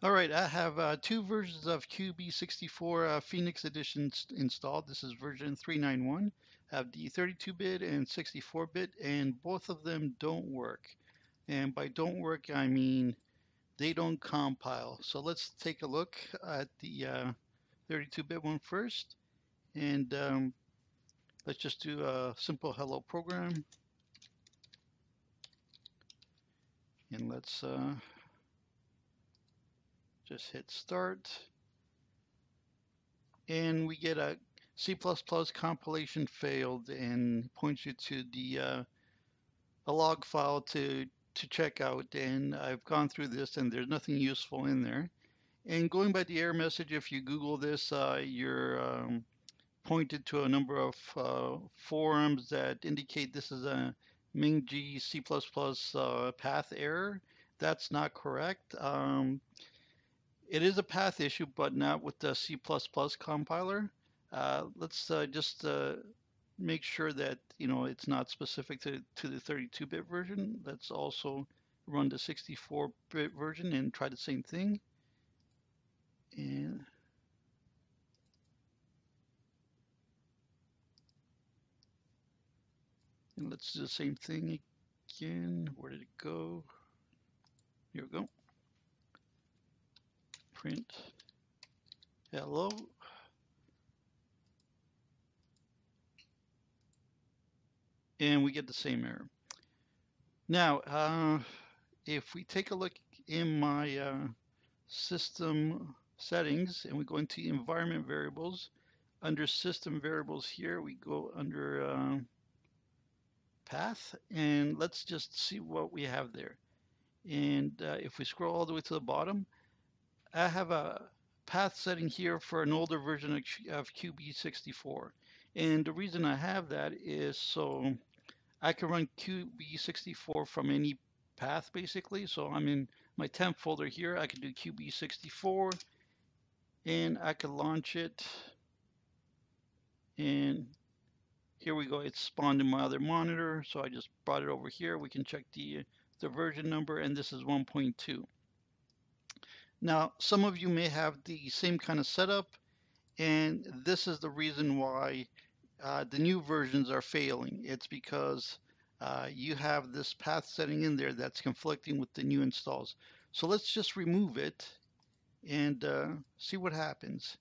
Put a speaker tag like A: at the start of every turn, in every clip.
A: All right, I have uh, two versions of QB64 uh, Phoenix Edition installed. This is version 391. I have the 32-bit and 64-bit, and both of them don't work. And by don't work, I mean they don't compile. So let's take a look at the 32-bit uh, one first. And um, let's just do a simple hello program. And let's uh, just hit start. And we get a C++ compilation failed and points you to the uh, a log file to to check out. And I've gone through this and there's nothing useful in there. And going by the error message, if you Google this, uh, you're um, pointed to a number of uh, forums that indicate this is a MinGW C++ uh, path error. That's not correct. Um, it is a path issue, but not with the C++ compiler. Uh, let's uh, just uh, make sure that you know it's not specific to, to the 32-bit version. Let's also run the 64-bit version and try the same thing. And and let's do the same thing again. Where did it go? Here we go print hello and we get the same error. Now, uh, if we take a look in my uh, system settings and we go into environment variables, under system variables here, we go under uh, path and let's just see what we have there. And uh, if we scroll all the way to the bottom, I have a path setting here for an older version of QB64. And the reason I have that is so I can run QB64 from any path basically. So I'm in my temp folder here. I can do QB64 and I can launch it. And here we go. It's spawned in my other monitor. So I just brought it over here. We can check the, the version number and this is 1.2. Now, some of you may have the same kind of setup, and this is the reason why uh, the new versions are failing. It's because uh, you have this path setting in there that's conflicting with the new installs. So let's just remove it and uh, see what happens.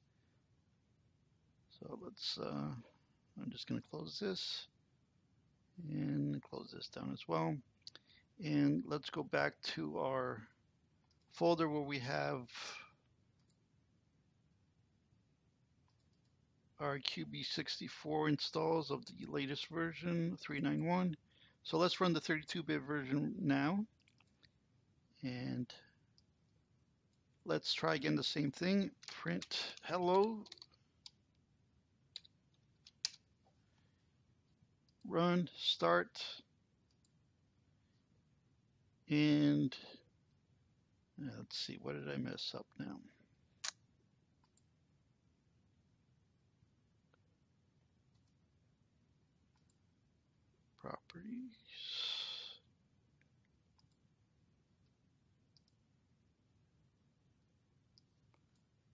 A: So let's, uh, I'm just going to close this and close this down as well. And let's go back to our folder where we have our QB64 installs of the latest version 391 so let's run the 32-bit version now. And let's try again the same thing. Print hello. Run start. And Let's see, what did I mess up now? Properties.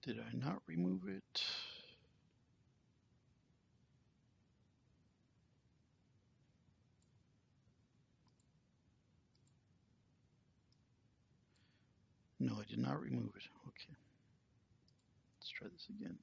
A: Did I not remove it? No, I did not remove it. Okay. Let's try this again.